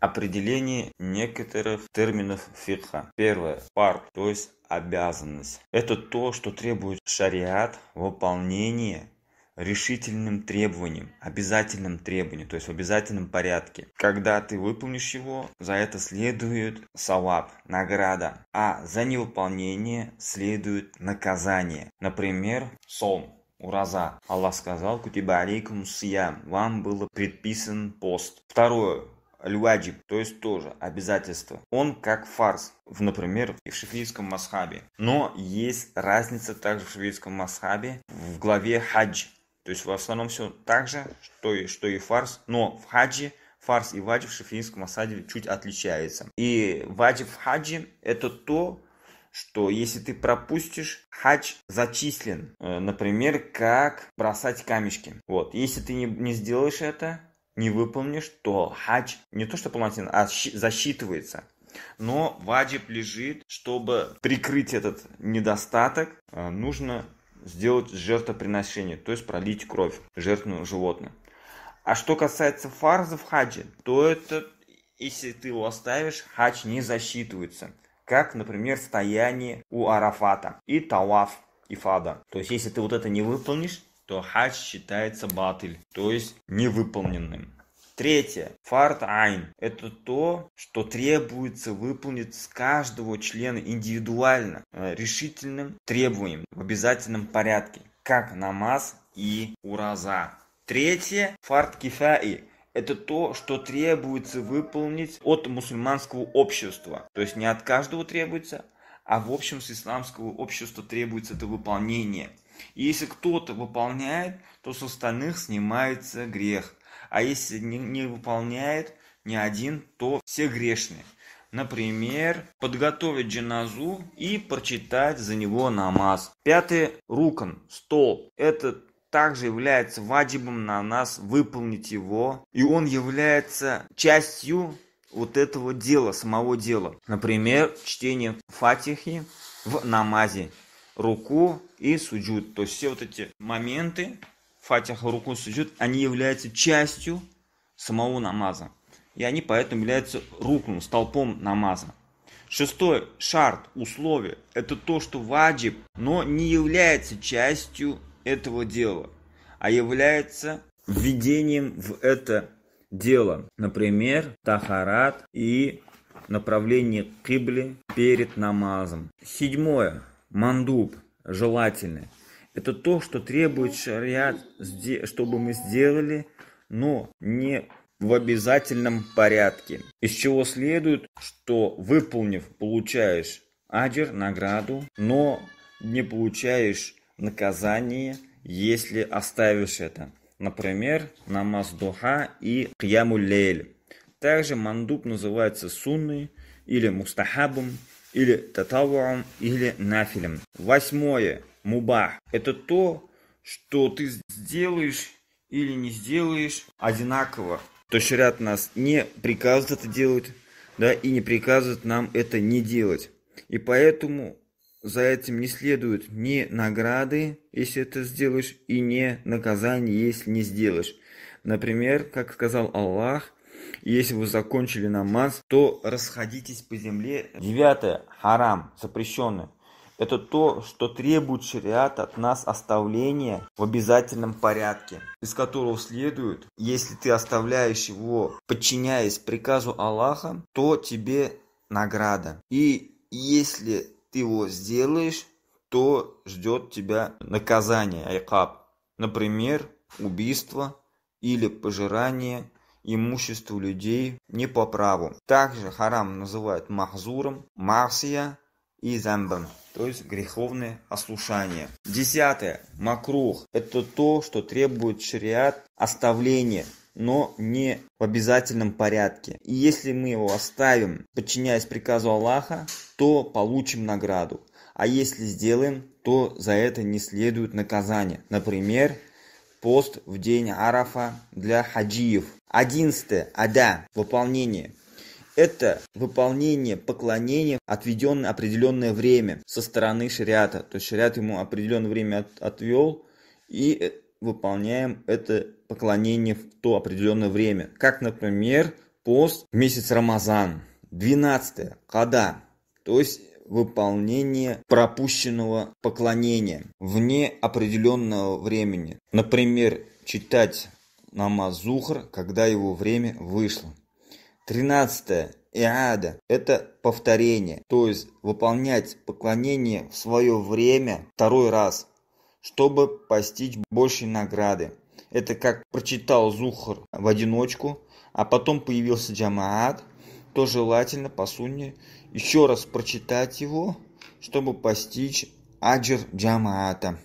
Определение некоторых терминов фикха. Первое. Фард, то есть обязанность. Это то, что требует шариат выполнения решительным требованием, обязательным требованием, то есть в обязательном порядке. Когда ты выполнишь его, за это следует саваб, награда, а за невыполнение следует наказание. Например, сон. Ураза. Аллах сказал, кутиба алейкум сиям. Вам было предписан пост. Второе аль то есть тоже обязательство. Он как фарс, в, например, в шифрийском масхабе. Но есть разница также в шифрийском масхабе в главе хадж. То есть в основном все так же, что и, что и фарс, но в хаджи фарс и ваджиб в шифрийском масхабе чуть отличаются. И ваджиб в хаджи это то, что если ты пропустишь, хадж зачислен. Э, например, как бросать камешки. Вот. Если ты не, не сделаешь это, не выполнишь, то хадж не то что полноценно, а засчитывается. Но ваджиб лежит, чтобы прикрыть этот недостаток, э, нужно сделать жертвоприношение, то есть пролить кровь жертвенного животного. А что касается фарза в хаджи, то это, если ты его оставишь, хадж не засчитывается. Как, например, стояние у Арафата и таваф и фада. То есть, если ты вот это не выполнишь, то хадж считается батыль, то есть невыполненным. Третье. Фарт айн. Это то, что требуется выполнить с каждого члена индивидуально, э, решительным требованием, в обязательном порядке, как намаз и ураза. Третье. Фарт кифаи. Это то, что требуется выполнить от мусульманского общества. То есть не от каждого требуется, а в общем с исламского общества требуется это выполнение. И если кто-то выполняет, то с остальных снимается грех. А если не, выполняет ни один, то все грешные. Например, подготовить джиназу и прочитать за него намаз. Пятый рукан, стол. Это также является ваджибом на нас выполнить его. И он является частью вот этого дела, самого дела. Например, чтение фатихи в намазе руку и суджуд. То есть все вот эти моменты, фатиха, руку, суджуд, они являются частью самого намаза. И они поэтому являются руком, столпом намаза. Шестой шарт, условие, это то, что ваджиб, но не является частью этого дела, а является введением в это дело. Например, тахарат и направление кибли перед намазом. Седьмое. Мандуб, желательное. Это то, что требует шариат, чтобы мы сделали, но не в обязательном порядке. Из чего следует, что выполнив, получаешь аджир, награду, но не получаешь наказание, если оставишь это. Например, намаз духа и кьяму лейль. Также мандуб называется сунной или мустахабом или татавуам, или нафилем. Восьмое. Мубах. Это то, что ты сделаешь или не сделаешь одинаково. То шариат нас не приказывает это делать, да, и не приказывает нам это не делать. И поэтому за этим не следует ни награды, если это сделаешь, и не наказание, если не сделаешь. Например, как сказал Аллах, если вы закончили намаз, то расходитесь по земле. Девятое. Харам. Запрещенное. Это то, что требует шариат от нас оставления в обязательном порядке, из которого следует, если ты оставляешь его, подчиняясь приказу Аллаха, то тебе награда. И если ты его сделаешь, то ждет тебя наказание, айкаб. Например, убийство или пожирание имуществу людей не по праву. Также харам называют махзуром, марсия и замбом, то есть греховное ослушание. Десятое. Макрух. Это то, что требует шариат оставления но не в обязательном порядке. И если мы его оставим, подчиняясь приказу Аллаха, то получим награду. А если сделаем, то за это не следует наказание. Например, пост в день Арафа для хаджиев. Одиннадцатое. Ада. Выполнение. Это выполнение поклонения, отведенное определенное время со стороны шариата. То есть шариат ему определенное время от, отвел, и э, выполняем это поклонение в то определенное время. Как, например, пост в месяц Рамазан. Двенадцатое. Када. То есть выполнение пропущенного поклонения вне определенного времени. Например, читать намаз Зухр, когда его время вышло. Тринадцатое. Иада – это повторение, то есть выполнять поклонение в свое время второй раз, чтобы постичь большей награды. Это как прочитал Зухр в одиночку, а потом появился джамаат, то желательно по сунне еще раз прочитать его, чтобы постичь аджир джамаата.